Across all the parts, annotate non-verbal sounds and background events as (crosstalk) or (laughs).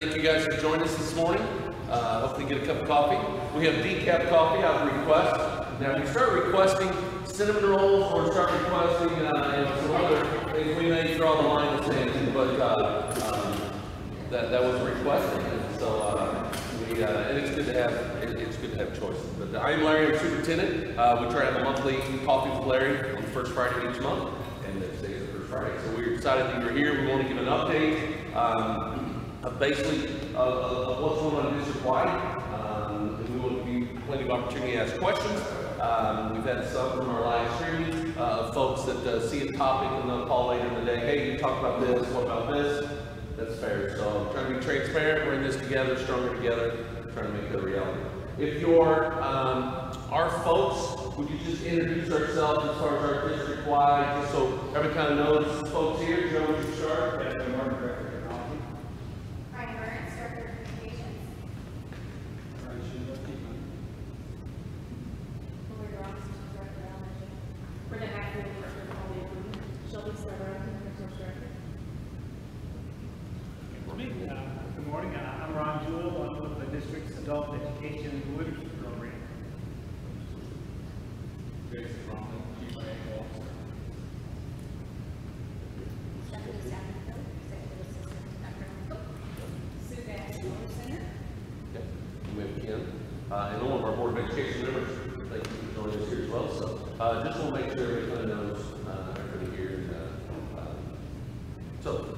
Thank you guys for joining us this morning. Uh, hopefully get a cup of coffee. We have decaf coffee out of request. Now, if you start requesting cinnamon rolls or start requesting, uh, some other things, we may draw the line in the sand, but, uh, um, that, that was requested. So, uh, we, uh, and it's good to have, it, it's good to have choices. But I am Larry, I'm superintendent. Uh, we try to have a monthly coffee with Larry on the first Friday of each month. And today is the first Friday. So we're excited that you're here. We want to give an update. Um, of basically of, of, what's going on district-wide. Um, and we will give you plenty of opportunity to ask questions. Um, we've had some from our live streaming, uh, folks that uh, see a topic and they'll call later in the day, hey, you talked about this, what about this? That's fair. So trying to be transparent, bring this together, stronger together, trying to make it a reality. If you're um, our folks, would you just introduce ourselves as far as our district-wide, just so everybody kind of knows folks here? Joe, would you start? Yes, I'm Martin Director of Technology. Ryan Burns, Director of Communications. Brian Schindler, Technology. Lori Ross, Director of Elementary. Brenda Hackman, Director of Quality Improvement. Shelby Slyber, Resource Director. For me, uh, good morning, uh, I'm Ron Jewell, I'm with the district's Adult Education Literacy Program. Jason Romley, Chief Financial Officer. Stephanie Stafford, Executive Assistant to Dr. Cook. Sue Bass, Senior Center. Okay, we have Ken, uh, and all of our Board of Education members, thank you for joining us here as well, so, uh, just want to make sure everybody kind of knows, uh, everybody here, and, uh, uh, so,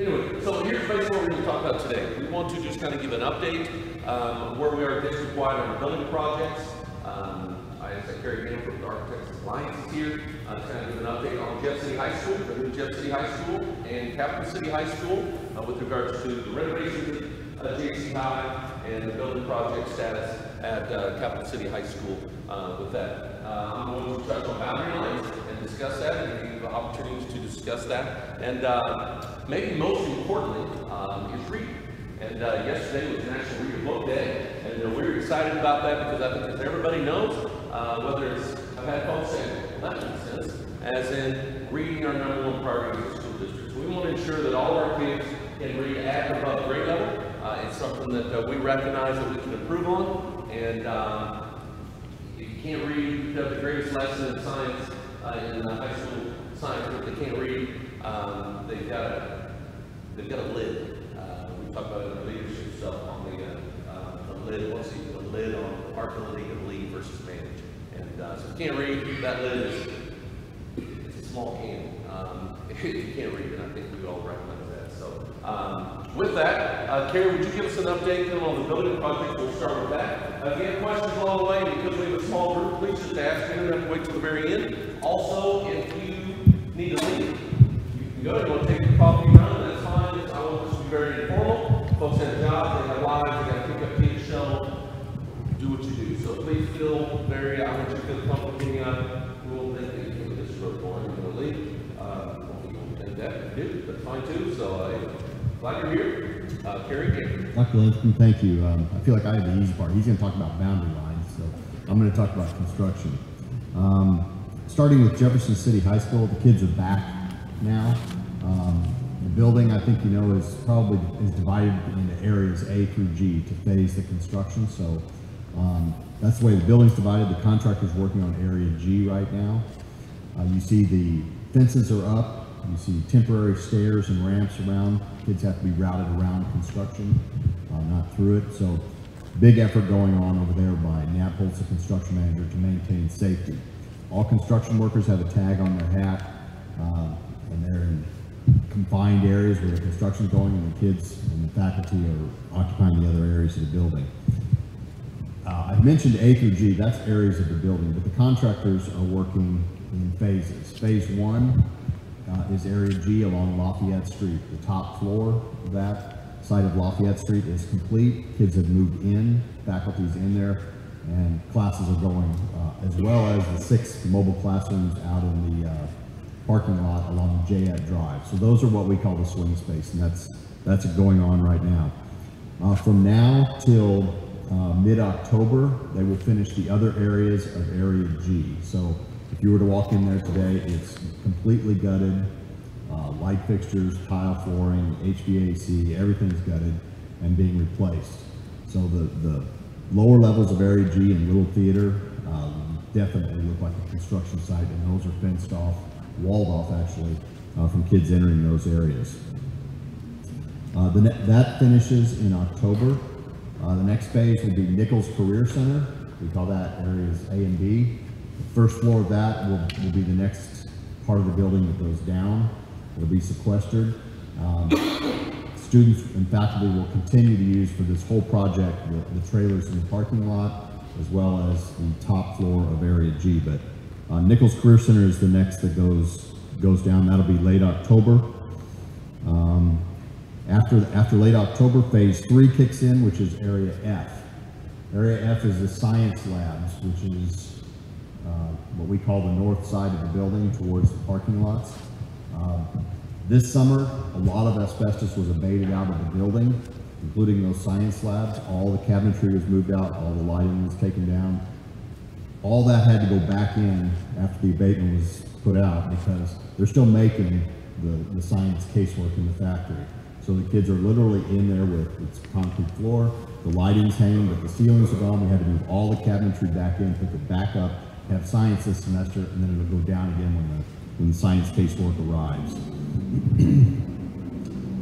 anyway, so here's basically what we're going to talk about today. We want to just kind of give an update, um, where we are district-wide on building projects. Um, I, I Carrie Hanford, the Architects Alliance is here, uh, to kind of give an update on Jeff City High School, the new Jeff City High School, and Capital City High School, uh, with regards to the renovations at JC High and the building project status at uh, Capital City High School uh, with that. Uh, I'm going to touch on boundary lines and discuss that and give you the opportunities to discuss that. And uh, maybe most importantly um, is reading. And uh, yesterday was National Read a Book Day, and uh, we were excited about that because I think as everybody knows, uh, whether it's, I've had folks say, well, that makes sense, as in reading our number one priority a school district. So we want to ensure that all our kids can read at or above grade level. Uh, it's something that uh, we recognize that we can improve on, and um, if you can't read, the greatest lesson in science, uh, in high school science, but they can't read, um, they've got a, they've got a lid. Talked about the leadership stuff on the, uh, uh, the lid, what's the, the lid on our ability to lead versus manage. And, uh, so if you can't read, that lid is, it's a small can. Um, (laughs) if you can't read it, I think we all recognize that. So, um, with that, uh, Carrie, would you give us an update on the building project? We'll start with that. Uh, If you have questions along the way, because we have a small group, please just ask. You don't have to wait till the very end. Also, if you need to leave, you can go. To take your coffee run, that's fine. It's- I want this to be very informal. Jobs, they have lives, they got to pick up kids, shuttle, do what you do. So please feel very, I want you to feel comfortable getting up. We'll, then, if you this is road going, you're gonna leave. Uh, you think that, you that's fine too. So, uh, glad you're here. Uh, Carrie, Carrie. Dr. Livingston, thank you. Um, I feel like I have the easy part. He's going to talk about boundary lines, so I'm going to talk about construction. Um, starting with Jefferson City High School, the kids are back now. Um, the building, I think you know, is probably is divided into areas A through G to phase the construction. So um, that's the way the building's divided. The contractor's working on area G right now. Uh, you see the fences are up. You see temporary stairs and ramps around. Kids have to be routed around construction, uh, not through it. So big effort going on over there by Nat the construction manager, to maintain safety. All construction workers have a tag on their hat, uh, and they're in confined areas where the construction's going, and the kids and the faculty are occupying the other areas of the building. Uh, I mentioned A through G, that's areas of the building, but the contractors are working in phases. Phase one uh, is area G along Lafayette Street. The top floor of that side of Lafayette Street is complete. Kids have moved in, faculty's in there, and classes are going, uh, as well as the six mobile classrooms out in the uh, parking lot along Jayette Drive. So those are what we call the swing space, and that's, that's going on right now. Uh, from now till uh, mid-October, they will finish the other areas of Area G. So if you were to walk in there today, it's completely gutted, uh, light fixtures, tile flooring, HVAC, everything's gutted. and being replaced. So the, the lower levels of Area G and Little Theater uh, definitely look like a construction site, and those are fenced off, walled off actually, uh, from kids entering those areas. Uh, that finishes in October. Uh, the next phase will be Nichols Career Center. We call that areas A and B. The first floor of that will, will be the next part of the building that goes down. It'll be sequestered. Um, students and faculty will continue to use for this whole project the, the trailers in the parking lot as well as the top floor of Area G. But uh, Nichols Career Center is the next that goes goes down. That'll be late October. Um, after, after late October, phase three kicks in, which is area F. Area F is the science labs, which is uh, what we call the north side of the building towards the parking lots. Uh, This summer, a lot of asbestos was abated out of the building, including those science labs. All the cabinetry was moved out, all the lighting was taken down. All that had to go back in after the abatement was put out because they're still making the, the science casework in the factory. So the kids are literally in there with its concrete floor, the lighting's hanging, but the ceilings are gone. We had to move all the cabinetry back in, pick it back up, have science this semester, and then it'll go down again when the, when the science casework arrives. (clears throat)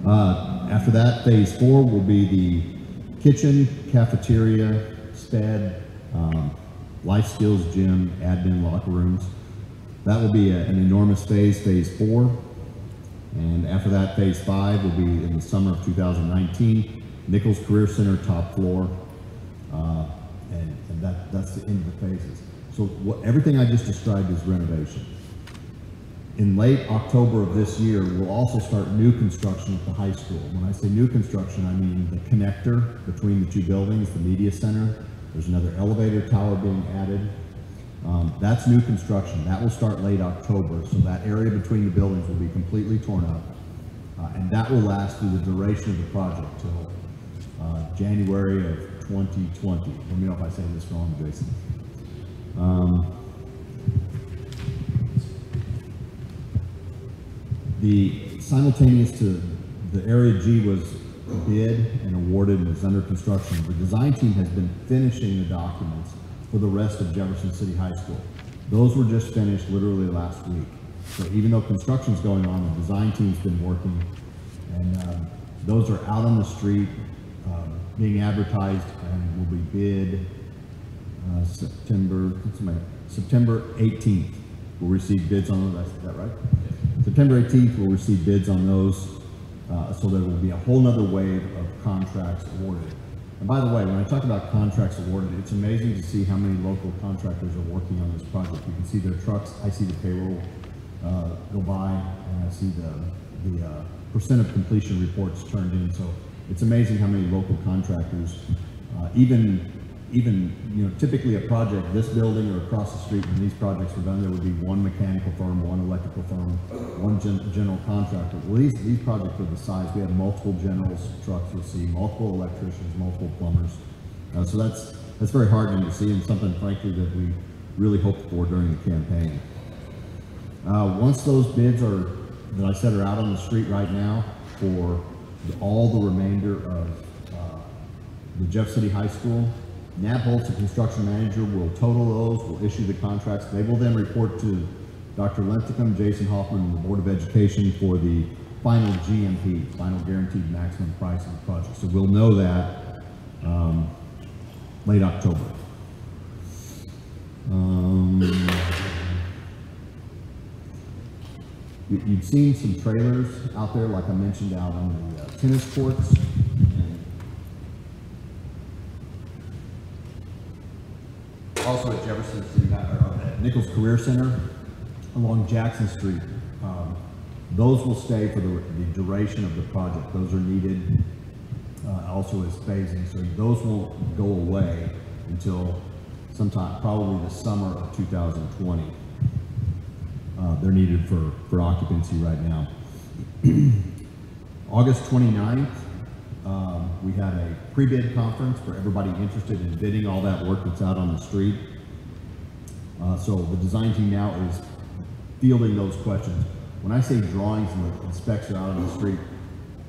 Uh, after that, phase four will be the kitchen, cafeteria, sped, um, life skills gym, admin locker rooms. That will be a- an enormous phase, phase four. And after that, phase five will be in the summer of 2019. Nichols Career Center, top floor. Uh, and, and that, that's the end of the phases. So what, everything I just described is renovation. In late October of this year, we'll also start new construction at the high school. When I say new construction, I mean the connector between the two buildings, the media center. There's another elevator tower being added. Um, that's new construction. That will start late October, so that area between the buildings will be completely torn up. Uh, and that will last through the duration of the project till, uh, January of 2020. Let me know if I say this wrong, Jason. Um, The simultaneous to the area G was bid and awarded and is under construction. The design team has been finishing the documents for the rest of Jefferson City High School. Those were just finished literally last week. So even though construction's going on, the design team's been working and um, those are out on the street, um, being advertised and will be bid uh, September, what's my, September 18th. We'll receive bids on those, is that right? September 18th, we'll receive bids on those, uh, so there will be a whole nother wave of contracts awarded. And by the way, when I talk about contracts awarded, it's amazing to see how many local contractors are working on this project. You can see their trucks, I see the payroll uh, go by, and I see the, the uh, percent of completion reports turned in. So it's amazing how many local contractors, uh, even, even, you know, typically a project, this building or across the street, when these projects were done, there would be one mechanical firm, one electrical firm, one gen- general contractor. Well, these, these projects are the size, we have multiple generals trucks, you'll see, multiple electricians, multiple plumbers. Uh, so that's, that's very heartening to see and something frankly that we really hoped for during the campaign. Uh, once those bids are, that I said are out on the street right now for the- all the remainder of, uh, the Jeff City High School, Nat Holtz, the construction manager, will total those, will issue the contracts. They will then report to Dr. Linthacum, Jason Hoffman, and the Board of Education for the final GMP, final guaranteed maximum price of the project. So we'll know that, um, late October. Um, you, you've seen some trailers out there, like I mentioned, out on the uh, tennis courts. City, or Nichols Career Center along Jackson Street. Um, Those will stay for the, the duration of the project. Those are needed, uh, also as phasing, so those won't go away until sometime, probably the summer of 2020. Uh, they're needed for, for occupancy right now. (clears throat) August 29th, um, we had a pre-bid conference for everybody interested in bidding all that work that's out on the street. Uh, so the design team now is fielding those questions. When I say drawings and the are out on the street,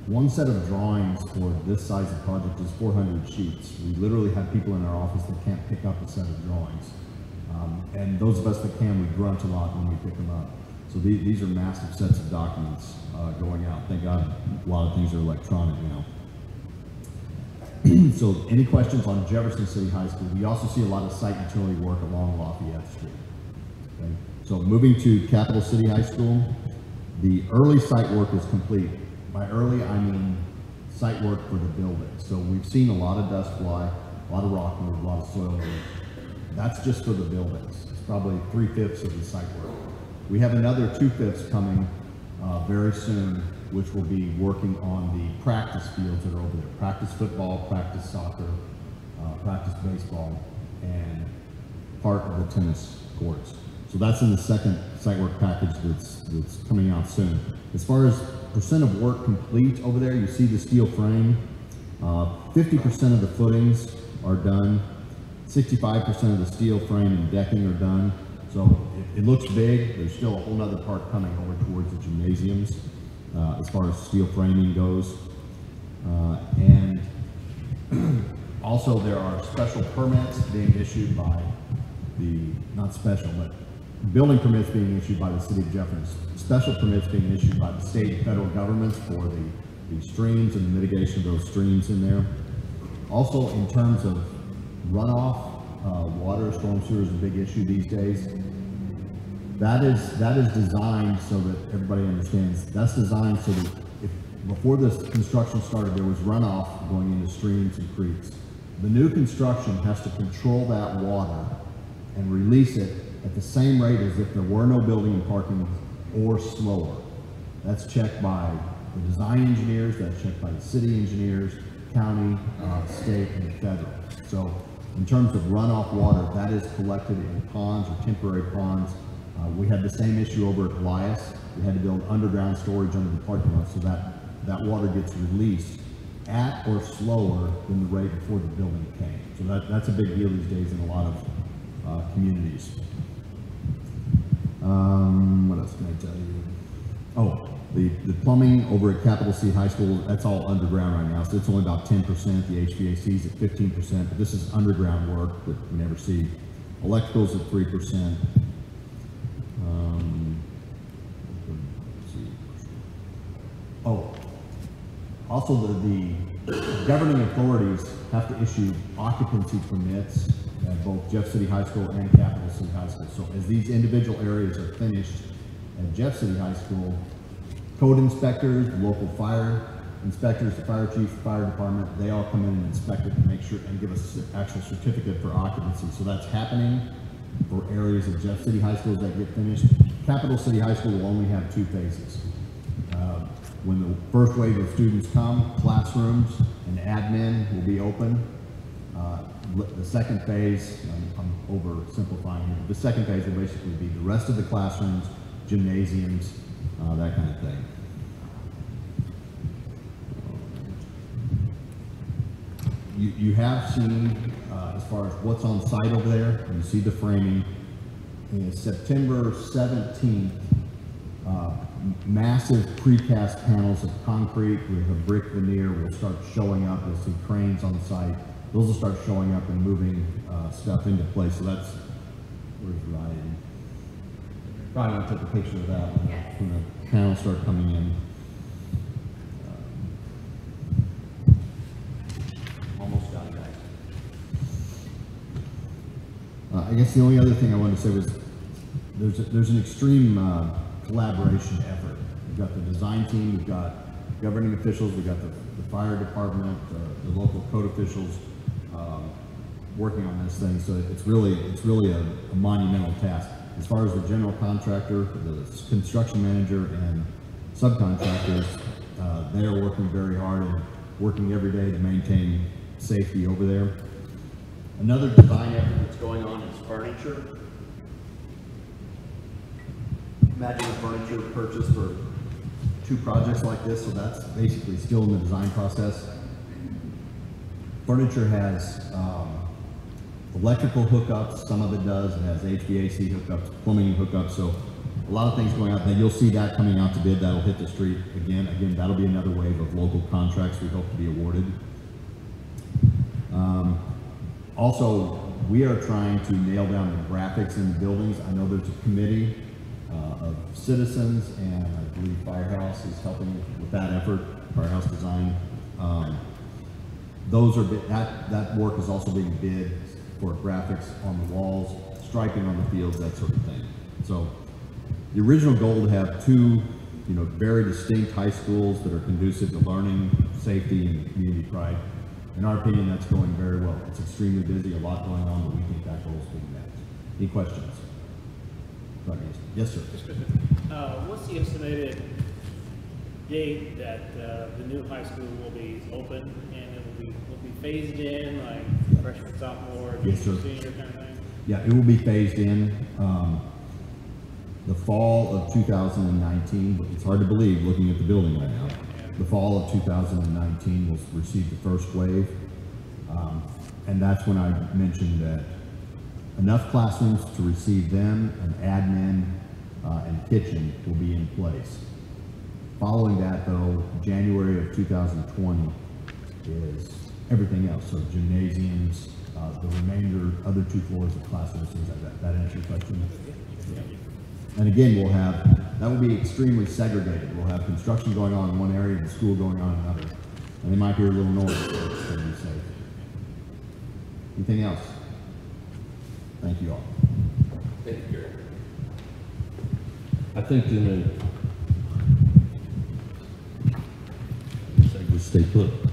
one set of drawings for this size of project is 400 sheets. We literally have people in our office that can't pick up a set of drawings. Um, and those of us that can, we grunt a lot when we pick them up. So these, these are massive sets of documents uh, going out. Thank God a lot of things are electronic now. (clears throat) So any questions on Jefferson City High School? We also see a lot of site utility work along Lafayette Street. Okay? So moving to Capital City High School, the early site work is complete. By early, I mean site work for the building. So we've seen a lot of dust fly, a lot of rock move, a lot of soil move. That's just for the buildings. It's probably three-fifths of the site work. We have another two-fifths coming uh, very soon, which will be working on the practice fields that are over there. Practice football, practice soccer, uh, practice baseball, and part of the tennis courts. So that's in the second site work package that's, that's coming out soon. As far as percent of work complete over there, you see the steel frame. Uh, Fifty percent of the footings are done. Sixty-five percent of the steel frame and decking are done. So it, it looks big. There's still a whole nother part coming over towards the gymnasiums, uh, as far as steel framing goes. Uh, and (clears throat) also, there are special permits being issued by the, not special, but building permits being issued by the city of Jefferson. Special permits being issued by the state and federal governments for the, the streams and the mitigation of those streams in there. Also, in terms of runoff, uh, water, storm sewer is a big issue these days. That is, that is designed so that everybody understands, that's designed so that if, before this construction started, there was runoff going into streams and creeks. The new construction has to control that water and release it at the same rate as if there were no building and parking or slower. That's checked by the design engineers, that's checked by the city engineers, county, uh, state, and federal. So in terms of runoff water, that is collected in ponds or temporary ponds. Uh, we had the same issue over at Elias. We had to build underground storage under the parking lot so that that water gets released at or slower than the rate before the building came. So that, that's a big deal these days in a lot of uh, communities. Um, what else can I tell you? Oh, the, the plumbing over at Capital C High School, that's all underground right now, so it's only about ten percent, the HVAC's at fifteen percent, but this is underground work that we never see. Electrical's at three percent. Um. Oh, also the, the governing authorities have to issue occupancy permits at both Jeff City High School and Capital City High School. So as these individual areas are finished at Jeff City High School, code inspectors, the local fire inspectors, the fire chief, the fire department, they all come in and inspect it and make sure, and give us actual certificate for occupancy. So that's happening for areas of Jeff City High Schools that get finished. Capital City High School will only have two phases. Uh, When the first wave of students come, classrooms and admin will be open. Uh, The second phase, I'm- I'm oversimplifying here, the second phase will basically be the rest of the classrooms, gymnasiums, uh, that kind of thing. You, you have seen, uh, as far as what's on site over there, you see the framing. In September seventeenth, uh, massive precast panels of concrete with a brick veneer will start showing up. You'll see cranes on site. Those will start showing up and moving, uh, stuff into place. So that's, where's Ryan? Ryan, I took a picture of that when, Yes. when the panels start coming in. Almost done, guys. Uh, I guess the only other thing I wanted to say was, there's, a- there's an extreme, uh, collaboration effort. We've got the design team, we've got governing officials, we've got the, the fire department, the, the local code officials, um, working on this thing, so it's really, it's really a a monumental task. As far as the general contractor, the construction manager and subcontractors, uh, they are working very hard and working every day to maintain safety over there. Another design effort that's going on is furniture. Imagine a furniture purchase for two projects like this, so that's basically still in the design process. Furniture has, um, electrical hookups, some of it does, it has HVAC hookups, plumbing hookups, so a lot of things going out there. You'll see that coming out to bid. That'll hit the street again. Again, that'll be another wave of local contracts we hope to be awarded. Um, also, we are trying to nail down the graphics in the buildings. I know there's a committee uh, of citizens, and I believe Firehouse is helping with that effort, Firehouse Design. Um, those are, that, that work is also being bid for graphics on the walls, striping on the fields, that sort of thing. So, the original goal to have two, you know, very distinct high schools that are conducive to learning, safety, and community pride. In our opinion, that's going very well. It's extremely busy, a lot going on, but we think that goal is being met. Any questions? Yes, sir. Uh, what's the estimated date that, uh, the new high school will be open and it will be, will be phased in, like freshman, sophomore, Yes, sir. senior kind of thing? Yeah, it will be phased in, um, the fall of two thousand and nineteen, but it's hard to believe, looking at the building right now. The fall of two thousand and nineteen will receive the first wave. Um, and that's when I mentioned that enough classrooms to receive them, an admin, uh, and kitchen will be in place. Following that, though, January of 2020 is everything else, so gymnasiums, uh, the remainder, other two floors of classrooms, things like that. That answer your question? Yeah. And again, we'll have, that will be extremely segregated. We'll have construction going on in one area and school going on in another. And they might hear a little noise, so it's going to be safe. Anything else? Thank you all. Thank you, Gary. I think in a, just stay put.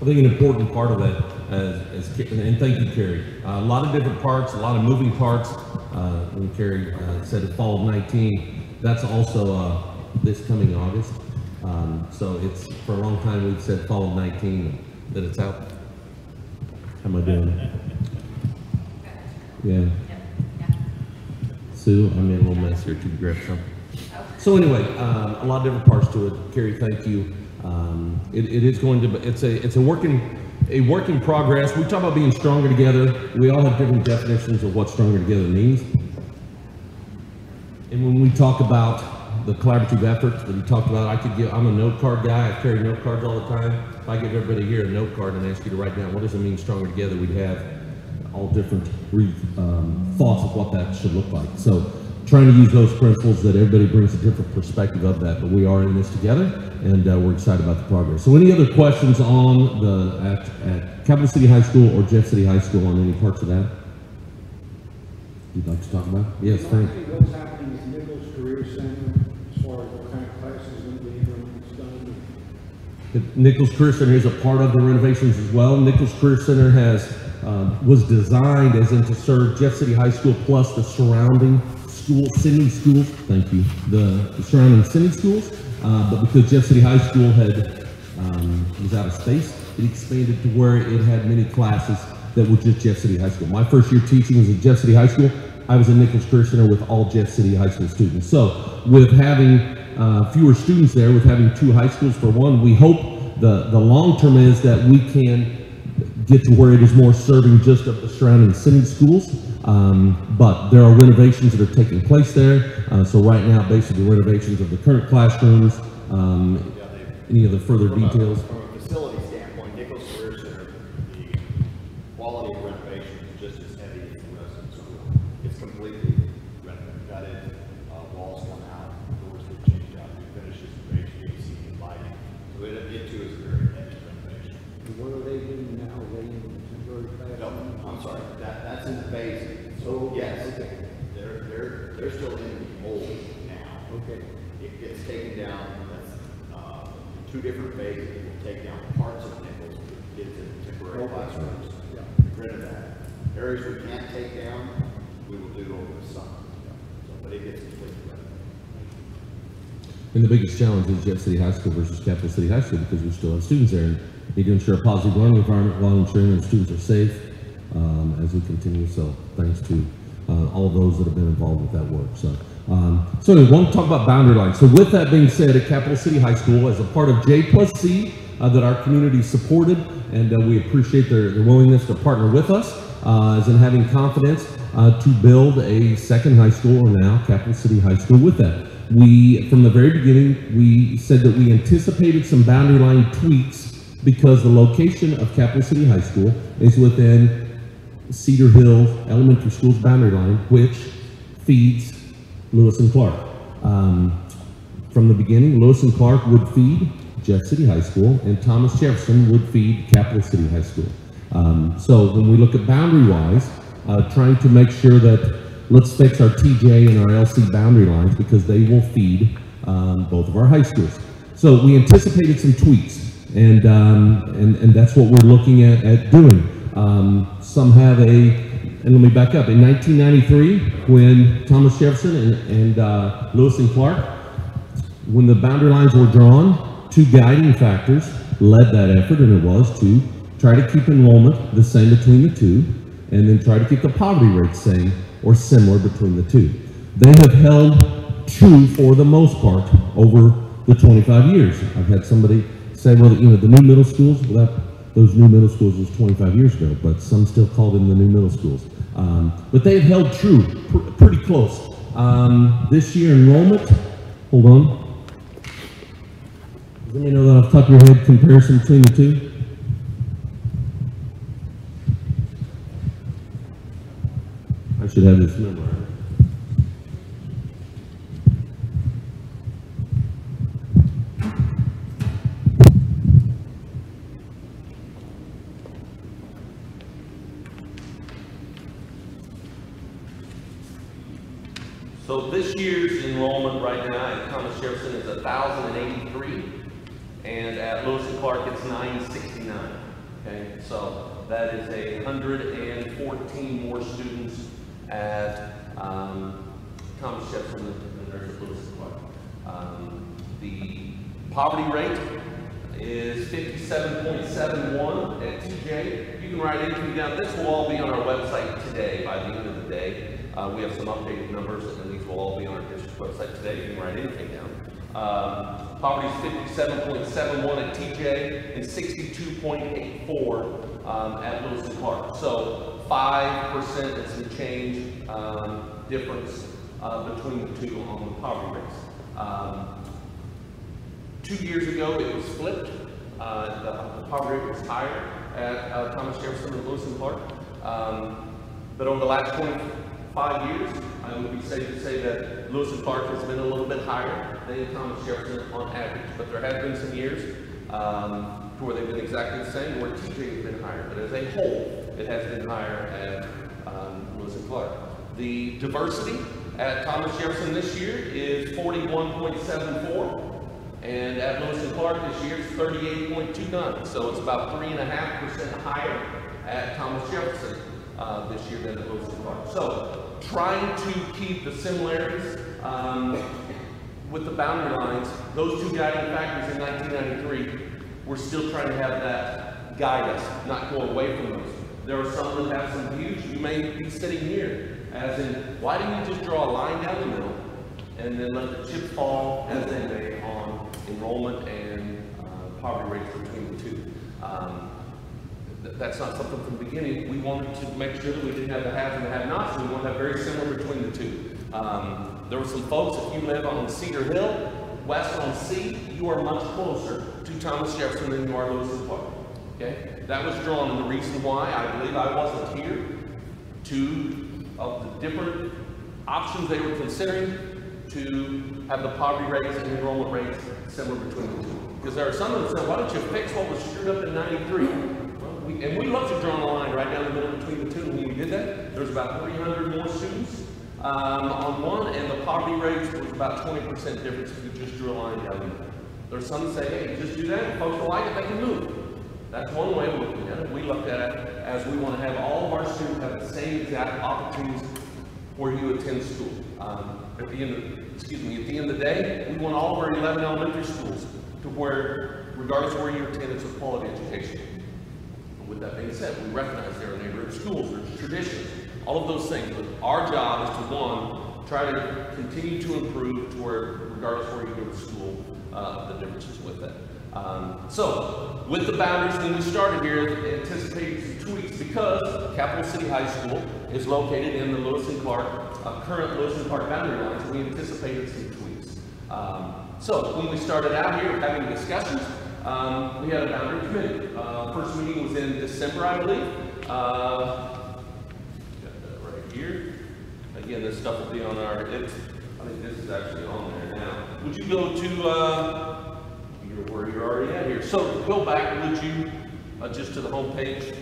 I think an important part of that, as, as, and thank you, Carrie, a lot of different parts, a lot of moving parts. Uh, when Carrie, uh, said the fall of nineteen, that's also, uh, this coming August. Um, so it's, for a long time, we've said fall of nineteen, that it's out. How am I doing? Yeah. Sue, I'm in a little mess here to grab some. So anyway, um, a lot of different parts to it. Carrie, thank you. Um, it, it is going to, it's a, it's a working, a work in progress. We talk about being stronger together. We all have different definitions of what stronger together means. And when we talk about the collaborative efforts that we talked about, I could give, I'm a note card guy. I carry note cards all the time. If I give everybody here a note card and ask you to write down, what does it mean stronger together? We'd have all different um, thoughts of what that should look like. So trying to use those principles that everybody brings a different perspective of that, but we are in this together and uh, we're excited about the progress. So any other questions on the, at, at Capital City High School or Jeff City High School on any parts of that? You'd like to talk about? Yes, Frank. What's happening with Nichols Career Center as far as what kind of classes going to be when it's done? The Nichols Career Center is a part of the renovations as well. Nichols Career Center has, uh, was designed as in to serve Jeff City High School plus the surrounding school, sending schools, thank you, the the surrounding sending schools. Uh, but because Jeff City High School had, um, was out of space, it expanded to where it had many classes that were just Jeff City High School. My first year teaching was at Jeff City High School. I was a Nichols Career with all Jeff City High School students. So with having uh, fewer students there, with having two high schools for one, we hope the, the long term is that we can get to where it is more serving just of the surrounding city schools. Um, but there are renovations that are taking place there. Uh, so right now, basically renovations of the current classrooms. Um, any other further From a- details? From a facility standpoint, Nichols Career Center, the quality of renovation is just as heavy as the rest of the school. It's completely renovated, gutted, uh, walls come out, doors get changed out, new finishes, new HVAC and lighting. So it, it too is a very heavy renovation. And What are they doing now? Are they in temporary No, classrooms? I'm sorry, that, that's in the phase. So, yes, they're, they're, they're still in the mold now. Okay. It gets taken down, that's, uh, two different phases, we'll take down parts of Nichols, get it to temporary Okay. classrooms. Yeah. Get rid of that. Areas we can't take down, we will do over the summer. So, But it gets completely renovated. And the biggest challenge is Jeff City High School versus Capital City High School because we still have students there. And need to ensure a positive learning environment while ensuring that students are safe um, as we continue. So thanks to uh, all those that have been involved with that work. So, um, so anyway, want to talk about boundary lines. So with that being said, at Capital City High School, as a part of J plus C uh, that our community supported, and uh, we appreciate their, their willingness to partner with us, uh, as in having confidence uh, to build a second high school, or now Capital City High School with that. We, from the very beginning, we said that we anticipated some boundary line tweaks because the location of Capital City High School is within Cedar Hill Elementary School's boundary line, which feeds Lewis and Clark. Um, from the beginning, Lewis and Clark would feed Jeff City High School, and Thomas Jefferson would feed Capital City High School. Um, so when we look at boundary wise, uh, trying to make sure that let's fix our TJ and our LC boundary lines because they will feed um, both of our high schools. So we anticipated some tweaks, and um, and and that's what we're looking at at doing. Um, some have a, and let me back up. In 1993, when Thomas Jefferson and, and uh, Lewis and Clark when the boundary lines were drawn, two guiding factors led that effort, and it was to try to keep enrollment the same between the two, and then try to keep the poverty rate same or similar between the two. They have held true for the most part over the 25 years. I've had somebody say, well, you know, the new middle schools, well, that, those new middle schools was 25 years ago, but some still call them the new middle schools. Um, but they have held true, pr- pretty close. Um, this year enrollment, hold on, does anybody know that off the top of your head comparison between the two? Should have this memorized. So this year's enrollment right now at Thomas Jefferson is thousand and eighty-three, and at Lewis and Clark, it's nine sixty-nine. Okay, so that is a hundred and fourteen more students at, um, Thomas Jefferson than there is at Lewis and Clark. Um, the poverty rate is fifty-seven point seven one at TJ. You can write anything down. This will all be on our website today, by the end of the day. Uh, we have some updated numbers, and these will all be on our district website today. You can write anything down. Poverty is fifty-seven point seven one at TJ and sixty-two point eight four, um, at Lewis and Clark. So five percent and some change, um, difference, uh, between the two on the poverty rates. Um, Two years ago, it was flipped. Uh, the, the poverty rate was higher at uh, Thomas Jefferson and Lewis and Clark. Um, but over the last 25 years, I would be safe to say that Lewis and Clark has been a little bit higher than Thomas Jefferson on average. But there have been some years um, where they've been exactly the same, where TJ has been higher. But as a whole, it has been higher at um, Lewis and Clark. The diversity at Thomas Jefferson this year is 41.74. And at Lewis and Clark this year, it's thirty-eight point two nine, so it's about three and a half percent higher at Thomas Jefferson, uh, this year than at Lewis and Clark. So, trying to keep the similarities, um, with the boundary lines, those two guiding factors in nineteen ninety-three, we're still trying to have that guide us, not go away from those. There are some that have some views, you may be sitting here, as in, why didn't you just draw a line down the middle and then let the chips fall as they may on enrollment and uh, poverty rates between the two. Um, th- That's not something from the beginning, we wanted to make sure that we didn't have the haves and the have-nots, we want to have very similar between the two. Um, There were some folks, if you live on Cedar Hill, west on C, you are much closer to Thomas Jefferson than you are Lewis and Clark. Okay? That was drawn, and the reason why, I believe I wasn't here, two of the different options they were considering to have the poverty rates and enrollment rates similar between the two. Because there are some that say, why don't you fix what was screwed up in ninety-three? Well, we, and we looked at drawing a line right down the middle between the two, and when we did that, there was about three hundred more students, um, on one, and the poverty rates was about twenty percent difference if you just drew a line down the middle. There's some say, hey, just do that, folks don't like it, they can move. That's one way of looking at it. We looked at it as we want to have all of our students have the same exact opportunities where you attend school. Um, at the end of, excuse me, at the end of the day, we want all of our 11 elementary schools to where, regardless of where you attend, it's a quality education. With that being said, we recognize there are neighborhood schools, there's traditions, all of those things, but our job is to, one, try to continue to improve to where, regardless of where you go to school, uh, the differences with that. Um, so, with the boundaries, when we started here, anticipating some tweaks because Capital City High School is located in the Lewis and Clark, uh, current Lewis and Clark boundary lines, we anticipated some tweaks. Um, so, when we started out here having discussions, um, we had a boundary committee. Uh, first meeting was in December, I believe. Uh, that here. Again, this stuff will be on our, it's, I think this is actually on there now. Would you go to, uh, you're where you're already at here. So go back, would you, uh, just to the home page?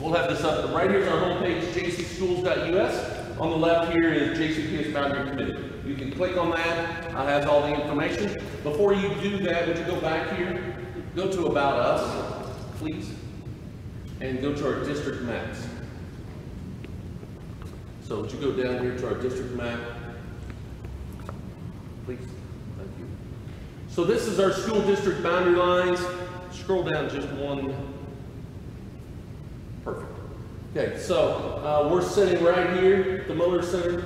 We'll have this up, right here's our homepage, jcschools.us. On the left here is JCPS Boundary Committee. You can click on that, it has all the information. Before you do that, would you go back here, go to About Us, please, and go to our district maps. So would you go down here to our district map? Please, thank you. So this is our school district boundary lines. Scroll down just one. Perfect. Okay, so, uh, we're sitting right here, the Miller Center.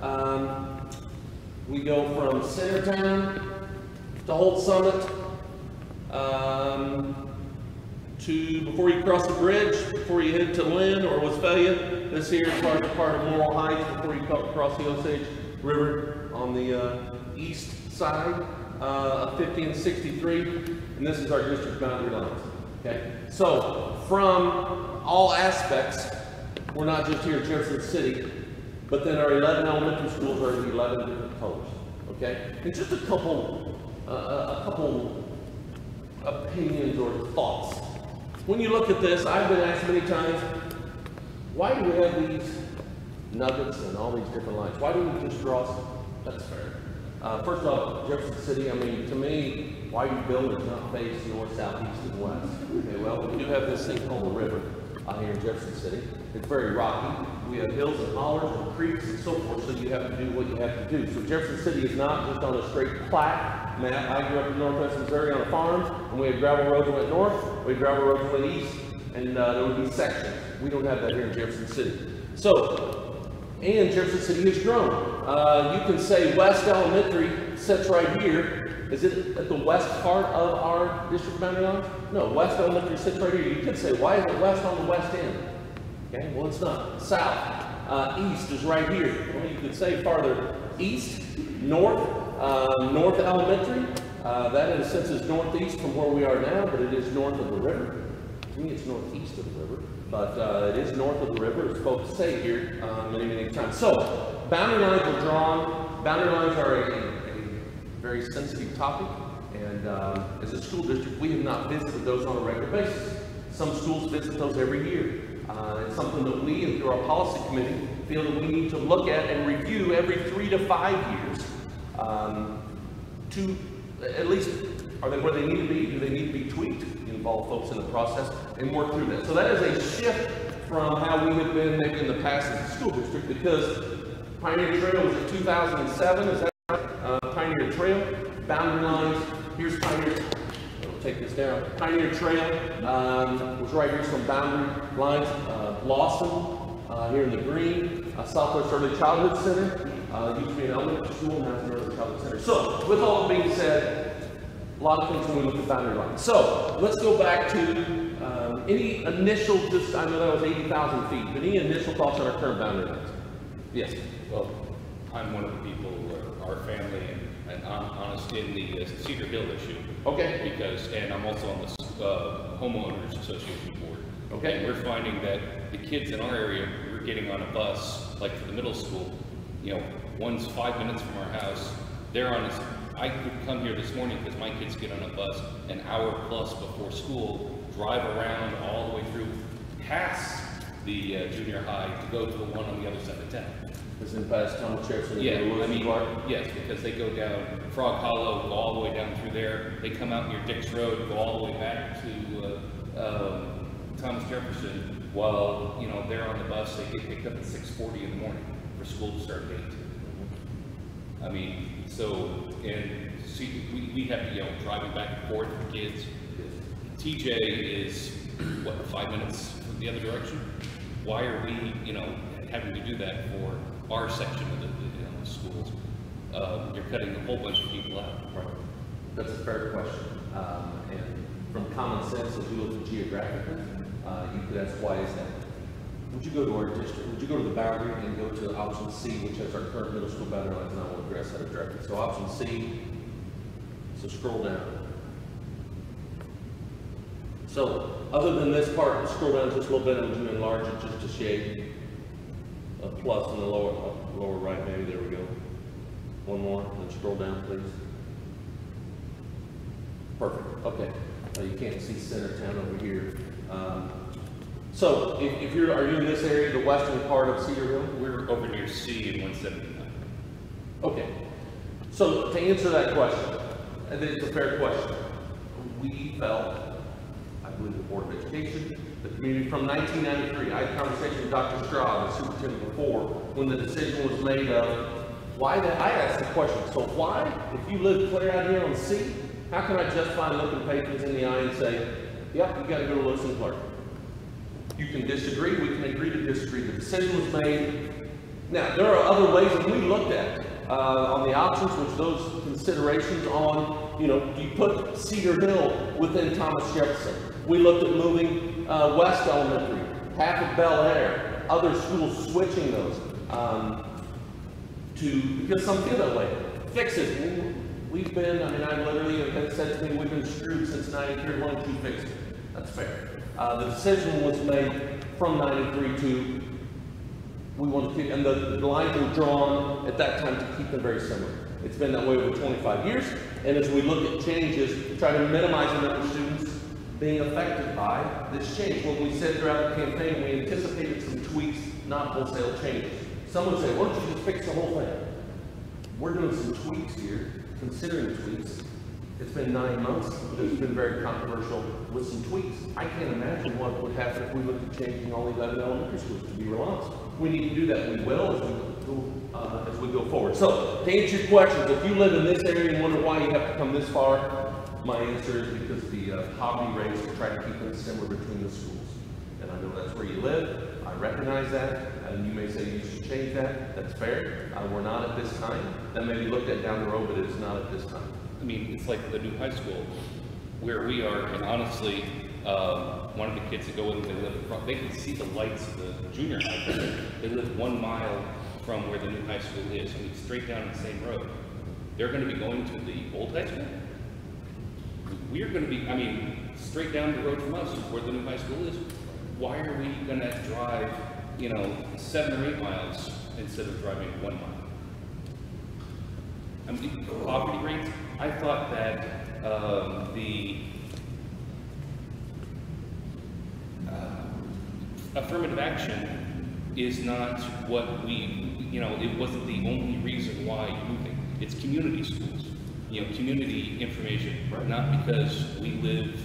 Um, we go from Centertown to Holt Summit, um, to, before you cross the bridge, before you head to Linn or Westphalia, this here is part, part of Moreau Heights, before you cross the Osage River on the, uh, east side, uh, of fifty and sixty-three, and this is our district boundary lines, okay? So, from all aspects, we're not just here in Jefferson City, but then our eleven elementary schools are in eleven different colors, okay? And just a couple, uh, a couple opinions or thoughts. When you look at this, I've been asked many times, why do we have these nuggets and all these different lines? Why don't we just draw, that's fair. Uh, first off, Jefferson City, I mean, to me, why you build it not face north, south, east, and west? Okay, well, we do have this thing called the river, out here in Jefferson City. It's very rocky. We have hills and hollers and creeks and so forth, so you have to do what you have to do. So Jefferson City is not just on a straight plat map. I grew up in northwest Missouri on a farm, and we had gravel roads that went north, we had gravel roads that went east, and, uh, there would be sections. We don't have that here in Jefferson City. So, and Jefferson City has grown. Uh, you can say West Elementary sits right here. Is it at the west part of our district boundary line? No, West Elementary sits right here. You could say, why is it west on the west end? Okay, well, it's not. South, uh, east is right here. Well, you could say farther east, north, uh, North Elementary. Uh, that in a sense is northeast from where we are now, but it is north of the river. To me, it's northeast of the river, but uh, it is north of the river, as folks say here uh, many, many times. So, boundary lines are drawn. Boundary lines are a, a very sensitive topic, and uh, as a school district, we have not visited those on a regular basis. Some schools visit those every year. Uh, It's something that we, and through our policy committee, feel that we need to look at and review every three to five years um, to, at least, are they where they need to be? Do they need to be tweaked? Involve folks in the process and work through that. So that is a shift from how we have been maybe in the past as a school district because Pioneer Trail was in 2007, is that right? Uh, Pioneer Trail, boundary lines, here's Pioneer, I'll take this down. Pioneer Trail, um, was right here, some boundary lines, uh, Lawson, uh, here in the green, Southwest Early Childhood Center, uh, used to be an elementary school, now it's an early center. So, with all that being said, a lot of things when we look at boundary lines. So, let's go back to, um, any initial, just, I know that was eighty thousand feet, but any initial thoughts on our current boundary lines? Yes, Well, I'm one of the people, our family, and- and I'm honest in the uh, Cedar Hill issue. okay, Because, and I'm also on the uh, homeowners association board. Okay. And we're finding that the kids in our area, we're getting on a bus, like for the middle school, you know, one's five minutes from our house, they're on, a I could come here this morning because my kids get on a bus an hour plus before school, drive around all the way through, past the uh, junior high to go to the one on the other side of town. this in past Thomas Jefferson. and Yeah, I mean, yes, because they go down Frog Hollow, go all the way down through there, they come out near Dix Road, go all the way back to, uh, um, Thomas Jefferson, while, you know, they're on the bus, they get picked up at six forty in the morning for school to start at eight. I mean, so, and see, we, we have to, you know, driving back and forth for kids. TJ is, what, five minutes from the other direction? Why are we, you know, having to do that for our section of the, you know, the schools? Uh, you're cutting a whole bunch of people out. That's a fair question. Um, and from common sense, if you look geographically, uh, you could ask, why is that? Would you go to our district, would you go to the boundary and go to option C, which has our current middle school boundary lines, and I will address that directly. So option C, so scroll down. So, other than this part, scroll down just a little bit, and you enlarge it just a shade? A plus in the lower, lower right, maybe, there we go. One more, then scroll down, please. Perfect, okay. You can't see Centertown over here. Um, so, if, if you're, are you in this area, the western part of Cedar Hill? We're over near C and one seventy-nine. Okay, so to answer that question, and it's a fair question, we felt, I believe the Board of Education, the community from 1993, I had a conversation with Dr. Straub, the superintendent before, when the decision was made of, why that, I asked the question, so why, if you live clear out here on C, how can I justify looking patrons in the eye and say, yep, you gotta go to Lewis and Clark? You can disagree, we can agree to disagree, the decision was made, now, there are other ways that we looked at, uh, on the options, which those considerations on, you know, do you put Cedar Hill within Thomas Jefferson? We looked at moving, uh, West Elementary, half of Belair, other schools switching those, um, to, because some feel that way. Fix it. We've been, I mean, I literally have said to me, we've been screwed since ninety-three, why don't you fix it? That's fair. Uh, the decision was made from ninety-three to we want to keep, and the, the lines were drawn at that time to keep them very similar. It's been that way over 25 years, and as we look at changes, we try to minimize the number of students being affected by this change. When we said throughout the campaign, we anticipated some tweaks, not wholesale changes. Some would say, why don't you just fix the whole thing? We're doing some tweaks here, considering tweaks. It's been nine months, it's been very controversial with some tweaks. I can't imagine what would happen if we looked at changing all 11 elementary schools, to be honest. We need to do that, we will, as we go, uh, as we go forward. So, to answer your questions, if you live in this area and wonder why you have to come this far, my answer is because the uh, poverty rates, we try to keep them similar between the schools. And I know that's where you live, I recognize that, and you may say you should change that, that's fair. Uh, we're not at this time, that may be looked at down the road, but it's not at this time. I mean, it's like the new high school where we are, and honestly, um, one of the kids that go in, they live, across- they can see the lights of the junior high. They live one mile from where the new high school is, I mean, straight down the same road. They're gonna be going to the old high school? We're gonna be, I mean, straight down the road from us where the new high school is. Why are we gonna drive, you know, seven or eight miles instead of driving one mile? I mean, poverty rates, I thought that, um, the uh, affirmative action is not what we, you know, it wasn't the only reason why you're moving. It's community schools, you know, community information, not because we live,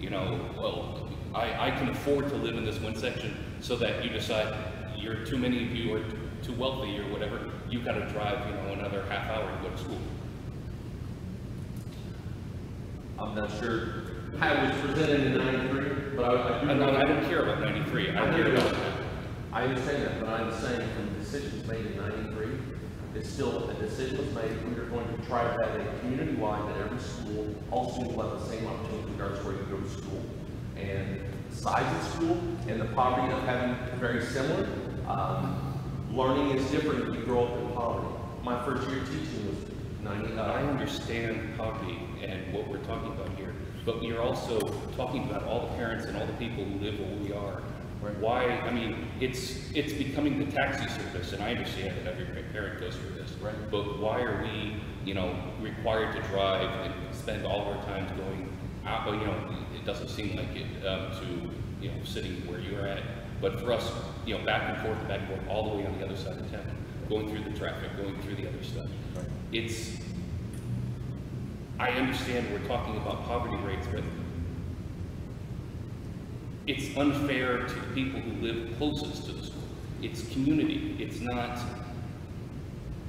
you know, well, I, I can afford to live in this one section so that you decide you're, too many of you are too wealthy or whatever, you gotta drive, you know, another half hour to go to school. I'm not sure how it was presented in ninety-three, but I, I do. And know- I don't care about ninety-three, I care about I understand that, but I'm saying from the decisions made in ninety-three, it's still, a decision was made, we are going to try to have a community-wide that every school, all students will have the same opportunity regardless of where you go to school. And the size of school and the poverty of having very similar, um, learning is different if you grow up in poverty. My first year teaching was ninety, I understand poverty and what we're talking about here, but we are also talking about all the parents and all the people who live where we are. Why, I mean, it's, it's becoming the taxi service, and I understand that every parent goes through this. Right. But why are we, you know, required to drive and spend all of our time going out, you know, it doesn't seem like it, um, to, you know, sitting where you're at. But for us, you know, back and forth, back and forth, all the way on the other side of town, going through the traffic, going through the other stuff. It's, I understand we're talking about poverty rates, but it's unfair to the people who live closest to the school. It's community, it's not,